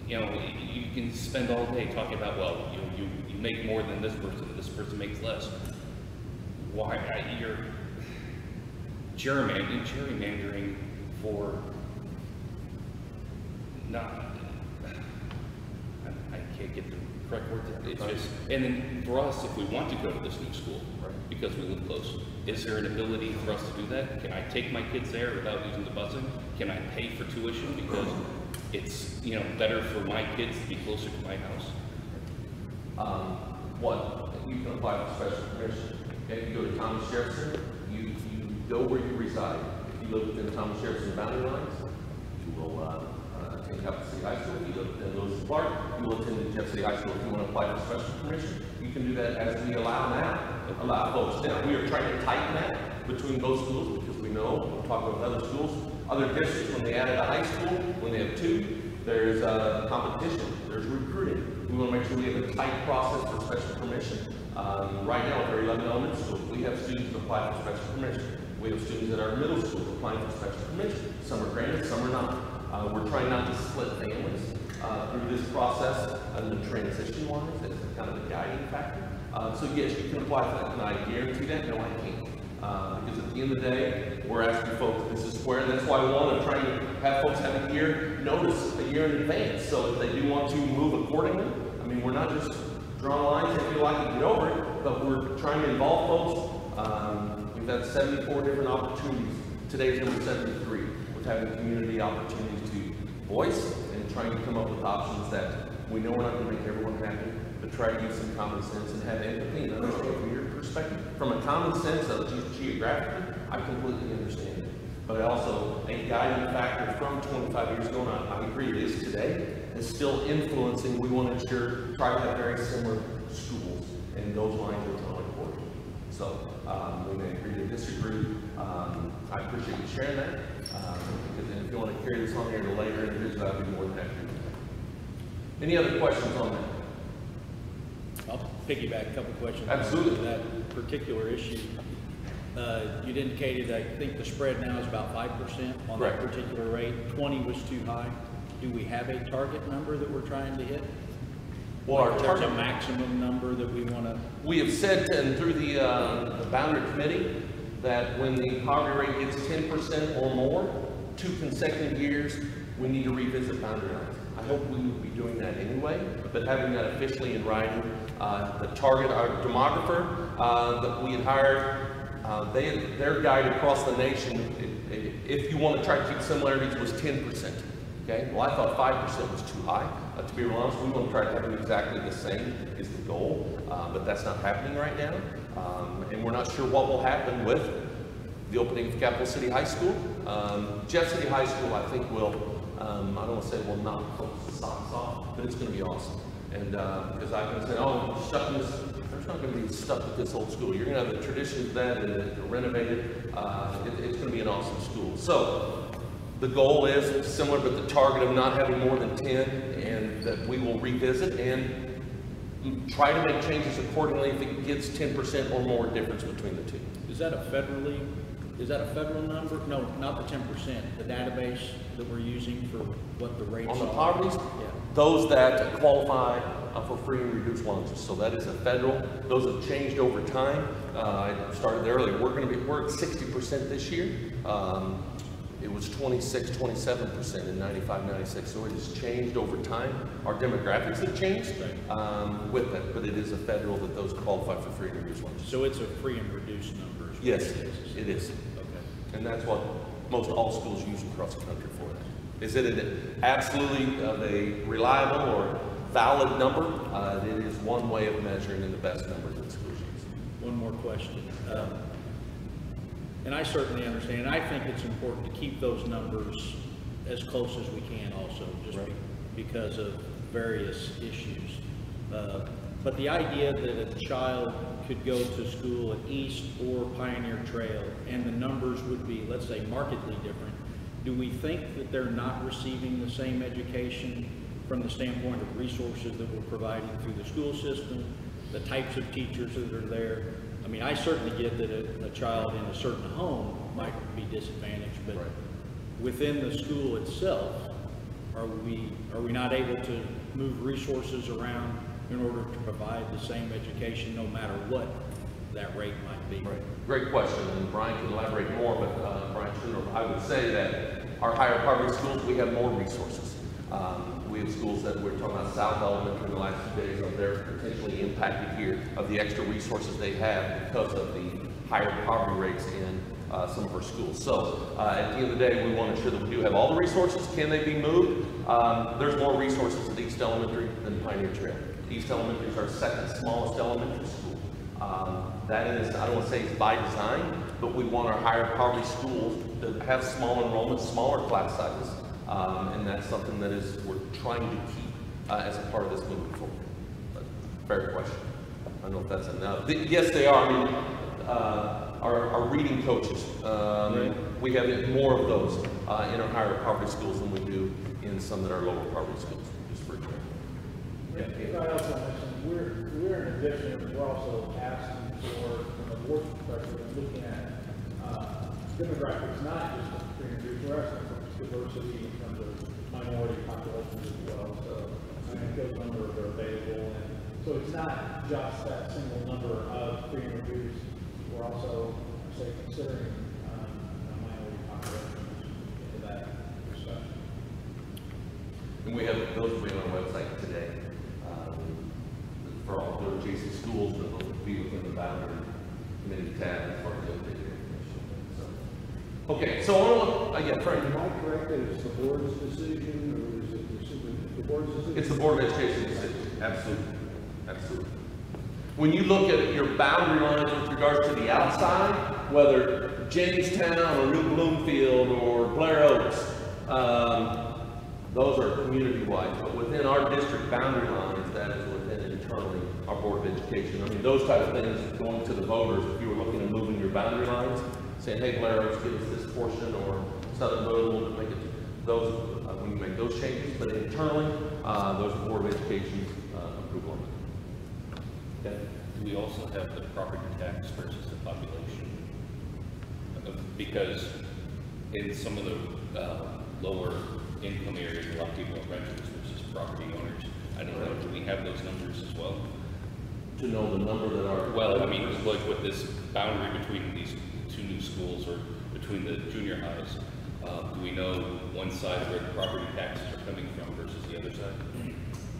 you know, you can spend all day talking about, well, you, you, you make more than this person, this person makes less. Why, you're gerrymandering, gerrymandering for not, I, I can't get the correct word? It's just, and then for us, if we want to go to this new school, because we live close, is there an ability for us to do that? Can I take my kids there without using the busing? Can I pay for tuition because it's, you know, better for my kids to be closer to my house? Um, one, you can apply for special permission. Okay, you go to Thomas Jefferson, you, you go where you reside. You live within Thomas Jefferson boundary lines, you will, uh, uh, attend Capital City High School. If you live within Lewis Park, you will attend Jeff City High School. If you want to apply for special permission, you can do that as we allow now, allow folks. Now, we are trying to tighten that between both schools because we know, we're talking with other schools, other districts, when they added a high school, when they have two, there's, uh, competition, there's recruiting. We want to make sure we have a tight process for special permission. Um, right now, at our 11 elementary schools, we have students apply for special permission. We have students at our middle school applying for special permission. Some are granted, some are not. Uh, we're trying not to split families, uh, through this process and the transition lines, that's kind of a guiding factor. Uh, so yes, you can apply for that. Can I guarantee that? No, I can't. Uh, because at the end of the day, we're asking folks, this is where, and that's why I want to try and have folks have a year notice, a year in advance, so if they do want to move accordingly, I mean, we're not just drawing lines and feel like you get over it, but we're trying to involve folks. Um, we've had seventy-four different opportunities, today's number seventy-three, We're having community opportunities to voice and trying to come up with options that we know we're not gonna make everyone happy, but try to use some common sense and have empathy and understand from your perspective. From a common sense of ge- geographically, I completely understand it. But also, a guiding factor from twenty-five years ago, and I, agree it is today, is still influencing, we want to ensure, try to have very similar schools, and those lines are totally important. So, um, we may to disagree, um, I appreciate you sharing that, um, because if you want to carry this on here to later interviews, I'd be more than happy to. Any other questions on that? I'll piggyback a couple questions. Absolutely. on That particular issue. Uh, you'd indicated, I think the spread now is about five percent on that particular rate. Twenty was too high. Do we have a target number that we're trying to hit? Well, our Like, a target- maximum number that we wanna, We have said, and through the, uh, the boundary committee, that when the poverty rate gets ten percent or more, two consecutive years, we need to revisit boundary lines. I hope we will be doing that anyway, but having that officially in writing, uh, the target, our demographer, uh, that we had hired, uh, they, their guide across the nation, if you want to try to keep similarities, was ten percent. Okay, well, I thought five percent was too high. Uh, to be honest, we want to try to have them exactly the same is the goal, uh, but that's not happening right now. Um, and we're not sure what will happen with the opening of Capital City High School. Um, Jeff City High School, I think will, um, I don't want to say will knock folks' socks off, but it's going to be awesome. And, uh, because I've been saying, oh, in this, there's not going to be stuck with this old school. You're going to have the traditions of that and it renovated. Uh, it, it's going to be an awesome school. So, the goal is similar, but the target of not having more than 10, and that we will revisit and try to make changes accordingly if it gets 10% or more difference between the two. is that a federally, is that a federal number? No, not the ten percent, the database that we're using for what the rates are. On the poverty, Yeah. those that qualify uh, for free and reduced lunches, so that is a federal, those have changed over time. Uh, I started there earlier, we're gonna be, we're at 60% this year. Um, It was 26, 27% in 95, 96, so it has changed over time. Our demographics have changed um, with that, but it is a federal that those qualify for free and reduced lunch. So it's a free and reduced number? Yes, it is. it is. Okay. And that's what most all schools use across the country for that. Is it an absolutely uh, a reliable or valid number? Uh, It is one way of measuring and the best number that schools use. One more question. Um, And I certainly understand, and I think it's important to keep those numbers as close as we can also, just be- because of various issues. Uh, But the idea that a child could go to school at East or Pioneer Trail, and the numbers would be, let's say, markedly different, do we think that they're not receiving the same education from the standpoint of resources that we're providing through the school system, the types of teachers that are there? I mean, I certainly get that a, a child in a certain home might be disadvantaged, but within the school itself, are we, are we not able to move resources around in order to provide the same education, no matter what that rate might be? Great question, and Brian can elaborate more, but uh, Brian I would say that our higher poverty schools, we have more resources. Um, we have schools that we're talking about South Elementary in the last few days, of they're potentially impacted here of the extra resources they have because of the higher poverty rates in uh, some of our schools. So uh, at the end of the day, we want to ensure that we do have all the resources. Can they be moved? Um, There's more resources at East Elementary than Pioneer Trail. East Elementary is our second smallest elementary school. Um, That is, I don't want to say it's by design, but we want our higher poverty schools to have small enrollments, smaller class sizes. Um, And that's something that is, we're trying to keep uh, as a part of this moving forward. But Fair question. I don't know if that's enough. The- Yes, they are. I mean, uh, our, our reading coaches, um, we have more of those uh, in our higher poverty schools than we do in some that are lower poverty schools, just for example. If I also mention, we're, we're in addition, we're also asking for, from a board perspective, looking at, uh, demographics, not just free and reduced, we're asking for diversity in terms of minority as well, so, I those numbers are available, and so it's not just that single number of free and we're also, say, considering, um, minority populations into that discussion. And we have, those be on our website today, um, for all the adjacent schools, that will be within the boundary committee tab as far as updated information. So, Okay, so, I wanna- uh, yeah, Frank, Am I correct that it's the board's decision, or is it the super- the board's decision? it's the Board of Education decision, absolutely, absolutely. When you look at your boundary lines with regards to the outside, whether Jamestown or New Bloomfield or Blair Oaks, um, those are community-wide, but within our district boundary lines, that is within internally our Board of Education. I mean, those type of things going to the voters, if you were looking at moving your boundary lines, saying, hey, Blair Oaks, give us this portion, or Southern Boone, make it, those, uh, when you make those changes, but internally, uh, those Board of Education uh, approval. Okay? We also have the property tax versus the population. Uh, Because in some of the, uh, lower income areas, a lot of people are renters versus property owners. I don't know, do we have those numbers as well? To know the number that are. Well, I mean, like with this boundary between these two new schools or between the junior highs, uh, do we know one side where the property taxes are coming from versus the other side?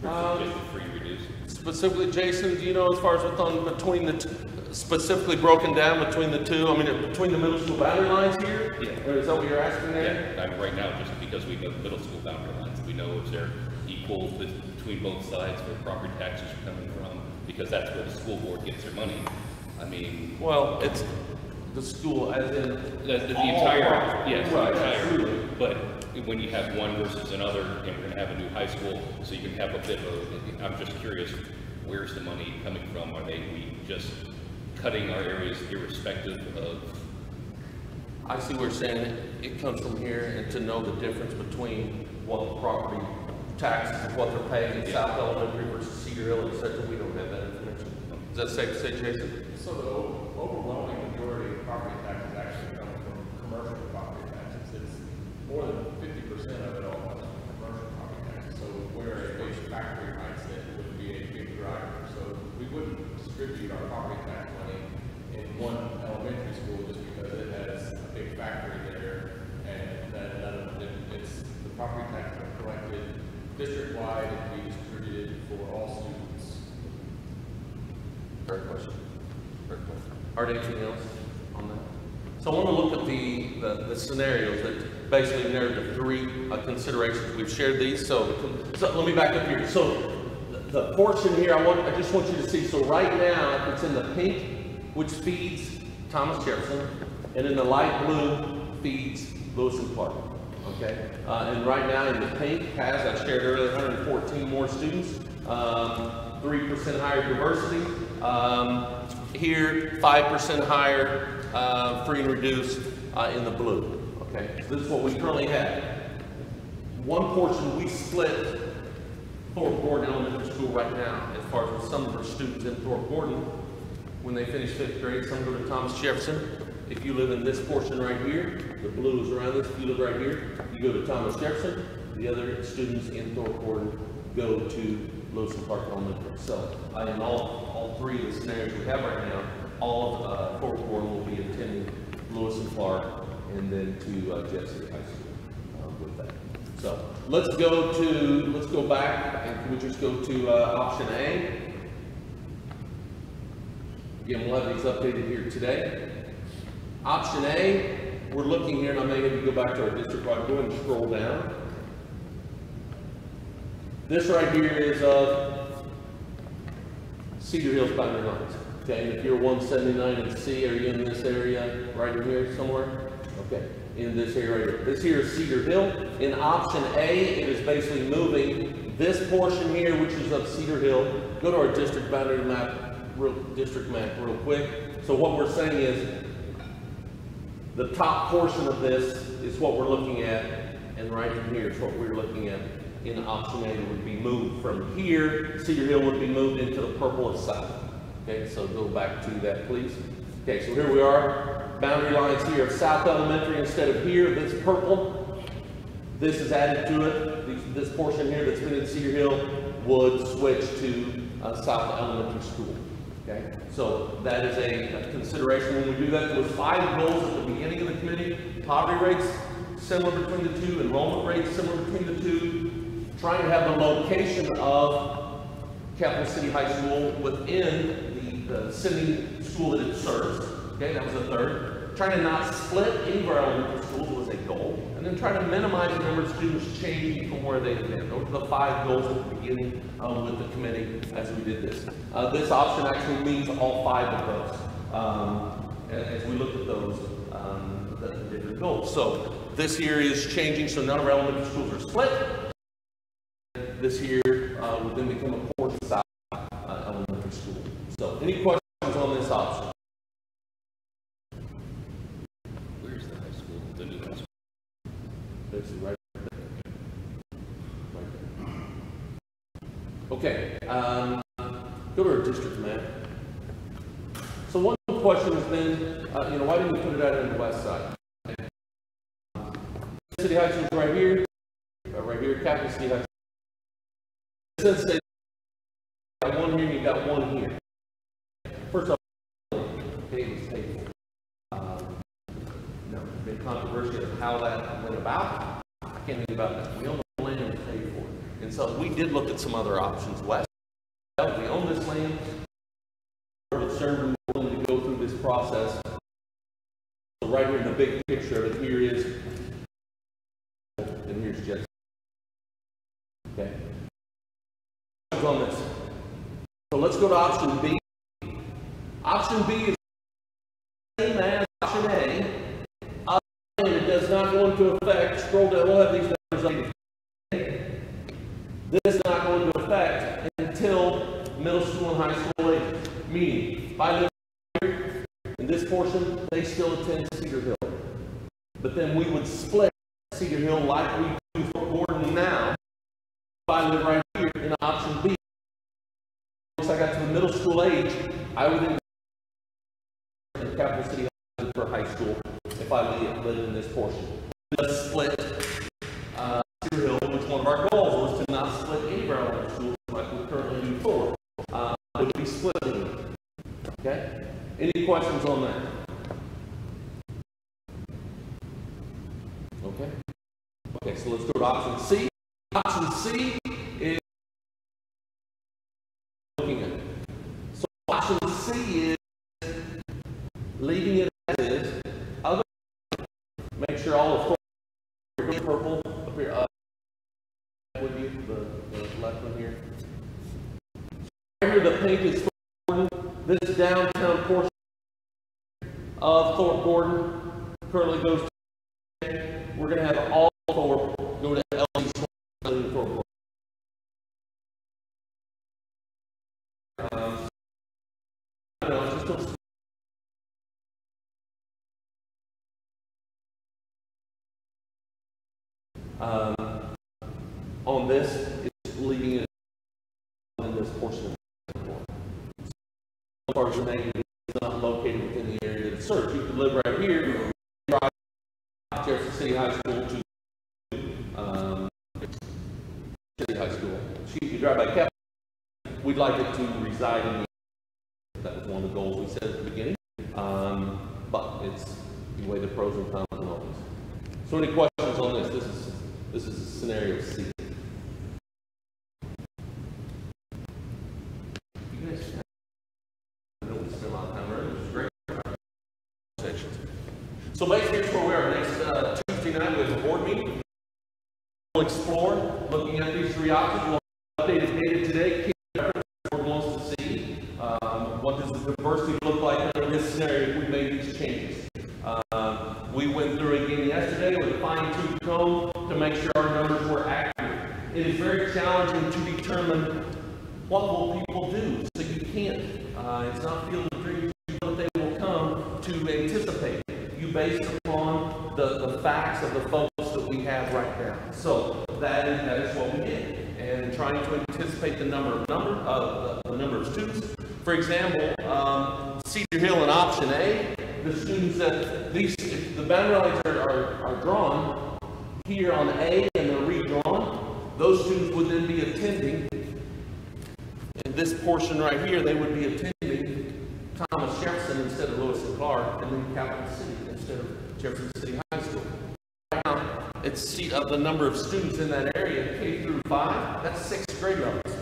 Um, Versus just the free and reduced? Specifically, Jason, do you know as far as what's on between the, t- specifically broken down between the two, I mean, between the middle school boundary lines here? Yeah. Or is that what you're asking there? Yeah, I'm right now, just because we know the middle school boundary lines, we know if they're equal between both sides where property taxes are coming from, because that's where the school board gets their money. I mean, Well, it's the school as in. the, the all entire, property. yes, the Right, entire, absolutely. but when you have one versus another, and we're gonna have a new high school, so you can have a bit of, I'm just curious, where's the money coming from? Are they, we just cutting our areas irrespective of I see what you're saying, it, it comes from here, and to know the difference between what the property taxes, and what they're paying in South Elementary versus Cedar Hill, et cetera, we don't have that information. Is that safe to say, Jason? So the overwhelming majority of property taxes actually come from commercial property taxes. It's more than fifty percent of it all comes from commercial property taxes. So where a big factory might sit would be a big driver. So we wouldn't distribute our property tax money in one elementary school just because it has a big factory there. And then none of it, it's, the property taxes are collected district-wide and be distributed for all students. Fair question. Fair Art, anything else on that? So I want to look at the, the, the scenarios that basically to three uh, considerations. We've shared these, so, so let me back up here. So the- portion here, I want, I just want you to see, so right now, it's in the pink, which feeds Thomas Jefferson, and in the light blue feeds Lewis and Clark. Okay, uh, and right now in the pink has, I shared earlier, 114 more students, um, 3% higher diversity. Um, here, 5% higher, uh, free and reduced, uh, in the blue. Okay, so this is what we currently have. One portion, we split Thorpe Gordon Elementary School right now, as far as some of our students in Thorpe Gordon, when they finish fifth grade, some go to Thomas Jefferson. If you live in this portion right here, the blue is around this, if you live right here, you go to Thomas Jefferson. The other students in Thorpe Gordon go to Lewis and Clark Elementary. So, in all, all three of the scenarios we have right now, all of, uh, Thorpe Gordon will be attending Lewis and Clark and then to, uh, Jeff City High School, uh, with that. So, let's go to, let's go back, and can we just go to, uh, option A? Again, we'll have these updated here today. Option A, we're looking here, and I may have to go back to our district, right, go ahead and scroll down. This right here is of Cedar Hills boundary lines. Okay, and if you're one seventy-nine and C, are you in this area, right in here somewhere? Okay, in this area here. This here is Cedar Hill. In option A, it is basically moving this portion here, which is of Cedar Hill. Go to our district boundary map, real, district map real quick. So what we're saying is, the top portion of this is what we're looking at, and right in here is what we're looking at. In option A, would be moved from here, Cedar Hill would be moved into the purple south. Okay, so go back to that, please. Okay, so here we are, boundary lines here of South Elementary instead of here, this purple. This is added to it, this portion here that's been in Cedar Hill would switch to uh, South Elementary School. Okay, so that is a a consideration when we do that. There was five goals at the beginning of the committee. Poverty rates similar between the two, enrollment rates similar between the two. Trying to have the location of Capital City High School within the, the city school that it serves. Okay, that was a third. Trying to not split any of our elementary schools was a goal. And then trying to minimize the number of students changing from where they've been. Those were the five goals at the beginning um, with the committee as we did this. Uh, this option actually means all five of those. Um, as we looked at those, um, the different goals. So this here is changing, so none of our elementary schools are split. This year, uh, would then become a portion size, uh, elementary school. So any questions on this option? Where's the high school, the new high school? Basically, right there. Right there. Okay, um, go to our district map. So one question has been, uh, you know, why didn't we put it out on the west side? City High School is right here, uh, right here, Capital City High School. Since they got one here, you got one here. First off, okay, was paid for. Um, no, been controversy of how that went about. I can't think about that. We own the land and paid for it. And so we did look at some other options west. We own this land. We're concerned we were willing to go through this process. So right here in the big picture of it, here is, So let's go to option B. Option B is same as option A. And it does not go into effect, scroll down, we'll have these numbers up. This is not going to effect until middle school and high school age. Meaning, I live here, in this portion, they still attend Cedar Hill. But then we would split Cedar Hill like we do for Gordon now. If I live right here in option once I got to the middle school age, I would in the Capital City for high school if I lived, live in this portion. Let's split uh, Hill, which one of our goals was to not split any of our elementary schools like we currently do four, Uh, would be splitting. Okay? Any questions on that? Okay? Okay, so let's go to option C. Option C is looking at. So option C is leaving it as is. Other, make sure all the purple up here, uh, would be the, the left one here. Right here, the pink is Thornton. This downtown portion of Thorpe Gordon currently goes to, we're gonna have all Thorpe go to LE Thorpe Gordon. Um, um, on this, As the name is not located within the area that it's served. You could live right here, drive Jefferson City High School to, um, City High School. Excuse me, drive by Cap, we'd like it to reside in the, that was one of the goals we set at the beginning. Um, but it's, you weigh the pros and cons and all this. So any questions on this? This is This is scenario C. You guys, I know we spent a lot of time earlier, it was great. Conversations. So basically, here's where we are. Next uh, Tuesday night, we have a board meeting. We'll explore, looking at these three options. We'll update data today. Board wants to see. Um, what does the diversity look like in this scenario if we made these changes? Um, we went through again yesterday with a fine tooth comb to make sure our numbers were accurate. It is very challenging to determine what will people do, so you can't. Uh, it's not field of dreams, you know they will come to anticipate. You base it upon the, the facts of the folks that we have right now. So that is, that is what we did. And trying to anticipate the number of number, uh, the, number of students. For example, um, Cedar Hill in option A, the students that, these, the boundary lines are, are, are drawn here on A and they're redrawn, those students would then be attending in this portion right here, they would be attending Thomas Jefferson instead of Lewis and Clark, and then Capital City instead of Jefferson City High School. Right now, it's the number of students in that area, K through five, that's sixth grade levels.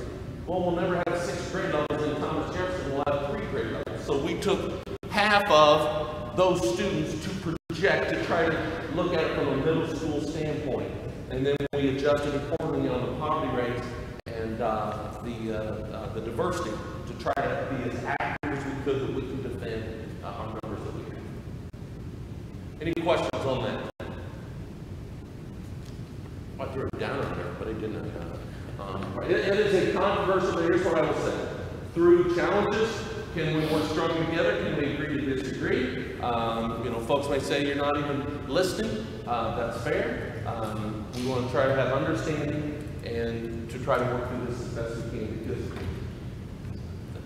Well, we'll never have six grade levels in Thomas Jefferson, we'll have three grade levels. So we took half of those students to project, to try to look at it from a middle school standpoint. And then we adjusted accordingly on the poverty rates and uh, the, uh, uh, the diversity to try to be as accurate as we could that we can defend uh, our numbers that we have. Any questions on that? I threw it down on there, but I didn't. uh, um, right. It it is a controversial, but here's what I will say. Through challenges, can we work strongly together? Can we agree to disagree? Um, You know, folks may say you're not even listening. Uh, That's fair. Um, We want to try to have understanding and to try to work through this as best we can because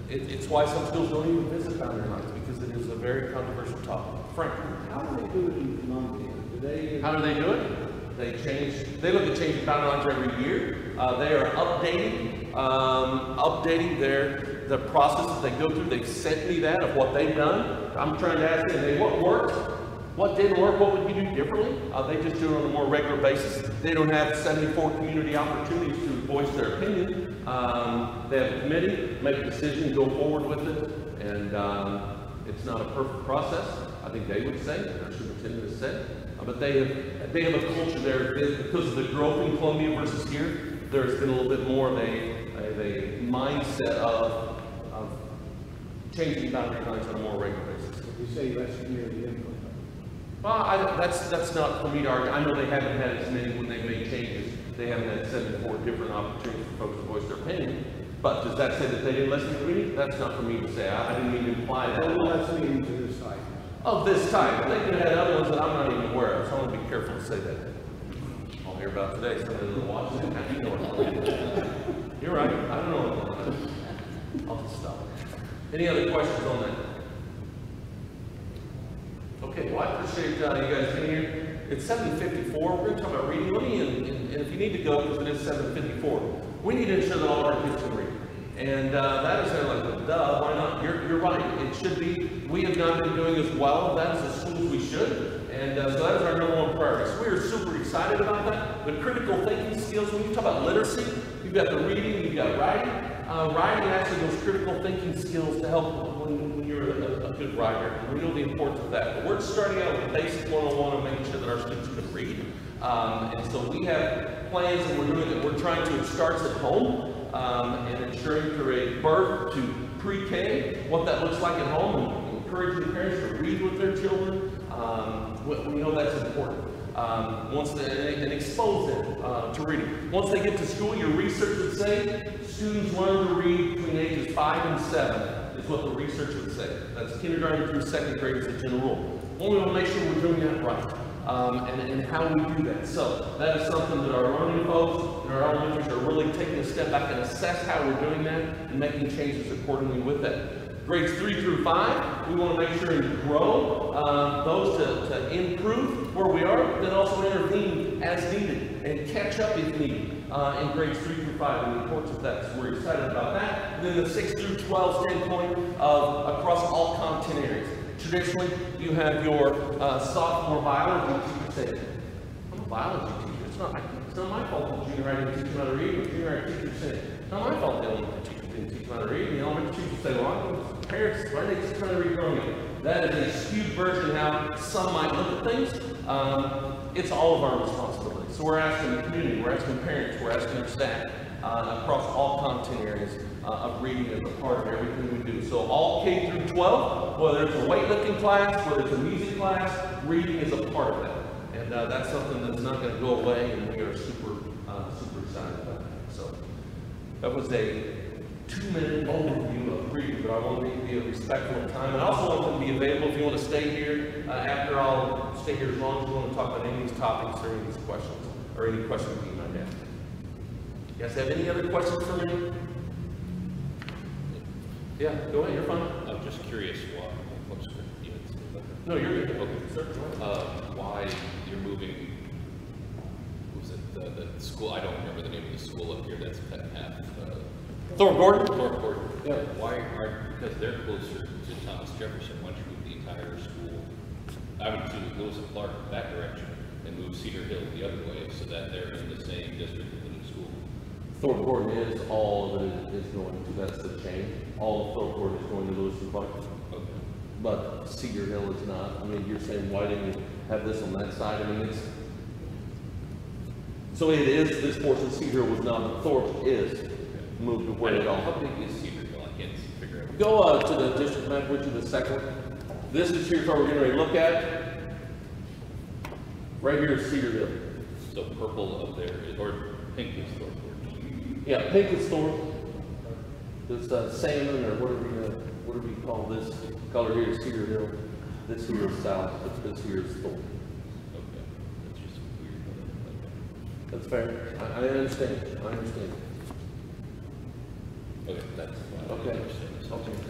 it, it's why some schools don't even visit boundary lines because it is a very controversial topic. Frank? How do they do it in Columbia? Do they, How do they do it? They change, they look at changing boundary lines every year. Uh, they are updating, um, updating their, the process that they go through. They've sent me that of what they've done. I'm trying to ask them, hey, what worked? What didn't work? What would you do differently? Uh, they just do it on a more regular basis. They don't have 74 community opportunities to voice their opinion. Um, they have a committee, make a decision, go forward with it, and um, it's not a perfect process. I think they would say, our superintendent has said, uh, but they have they have a culture there because of the growth in Columbia versus here. There's been a little bit more of a, of a mindset of, of changing boundary lines on a more regular basis. you say less community input? Well, I, that's, that's not for me to argue. I know they haven't had as many when they made changes. They haven't had seven seventy-four different opportunities for folks to voice their opinion. But does that say that they didn't listen to me? That's not for me to say. I, I didn't mean to imply that. Well, let's mean to this side. Of this type. They could have had other ones that I'm not even aware of, so I want to be careful to say that. Hear about today, somebody will watch it, and you know what You're right, I don't know I'll just stop. Any other questions on that? Okay, well, I appreciate uh, you guys being here. It's seven fifty-four, we're gonna talk about reading. Let me, and, and if you need to go, because it is seven fifty-four, we need to ensure that all our kids can read. And uh, that is kind of like, duh, why not? You're, you're right, it should be, we have not been doing as well, that's as schools we should. And uh, so that is our number one priority. We are super excited about that. The critical thinking skills, when you talk about literacy, you've got the reading, you've got writing. Uh, writing actually those critical thinking skills to help when, when you're a, a good writer. And we know the importance of that. But we're starting out with basic 101 and making sure that our students can read. Um, and so we have plans and we're doing it. We're trying to, it starts at home um, and ensuring through a birth to pre-K what that looks like at home and encouraging parents to read with their children. Um, we, we know that's important. Um, once they, and expose them uh, to reading. Once they get to school, your research would say students learn to read between ages five and seven is what the research would say. That's kindergarten through second grade as a general rule. We want to make sure we're doing that right. Um, and, and how we do that. So that is something that our learning folks and our elementary are really taking a step back and assess how we're doing that and making changes accordingly with that. Grades three through five, we want to make sure and grow um, those to, to improve where we are, then also intervene as needed and catch up if needed uh, in grades three through five and the importance of that. So we're excited about that. And then the six through 12 standpoint of across all content areas. Traditionally, you have your uh, sophomore biology teacher say, I'm a biology teacher, it's not, it's not my fault that junior high didn't junior high teachers said, it's not my fault how to read, and the elementary teachers say, well, parents, why didn't they just how to read growing? That is a skewed version of how some might look at things. Um, it's all of our responsibility. So we're asking the community, we're asking parents, we're asking staff, uh, across all content areas, uh, of reading as a part of everything we do. So all K through twelve, whether it's a weightlifting class, whether it's a music class, reading is a part of that. And, uh, that's something that's not gonna go away, and we are super, uh, super excited about that, so. That was a two-minute overview of reading, but I want to be respectful of time. And I also want them to be available if you want to stay here. Uh, after I'll stay here as long as you want to talk about any of these topics or any of these questions, or any questions you might have. You guys have any other questions for me? Yeah, go ahead, you're fine. I'm just curious why, what's the, yeah, No, you're good. Okay. Sir, uh, why you're moving, was it the, the school, I don't remember the name of the school up here that's in half, uh, Thorpe Gordon? Thorpe Gordon. Yeah. Why are, because they're closer to Thomas Jefferson, why don't you move the entire school, I mean, to Lewis and Clark that direction, and move Cedar Hill the other way, so that they're in the same district with the new school? Thorpe Gordon is all of it is going to, that's the change. All of Thorpe Gordon is going to Lewis and Clark. Okay. But Cedar Hill is not. I mean, you're saying, why didn't you have this on that side? I mean, it's, so it is, this portion of Cedar Hill was not, but Thorpe is moved to where it How big is Cedar Hill? I can't figure out. Go, uh, to the district map, which is the second. This is here's what we're ready to look at. Right here is Cedar Hill. So purple up there, is- or pink is Thorpe Yeah, pink is Thorpe. This, uh, salmon, or whatever you, uh, whatever you call this color here is Cedar Hill. This here is south, but this here is Thorpe. Okay, that's just weird. That's fair. I, I understand. I understand. Okay, that's. fine. I understand. Okay.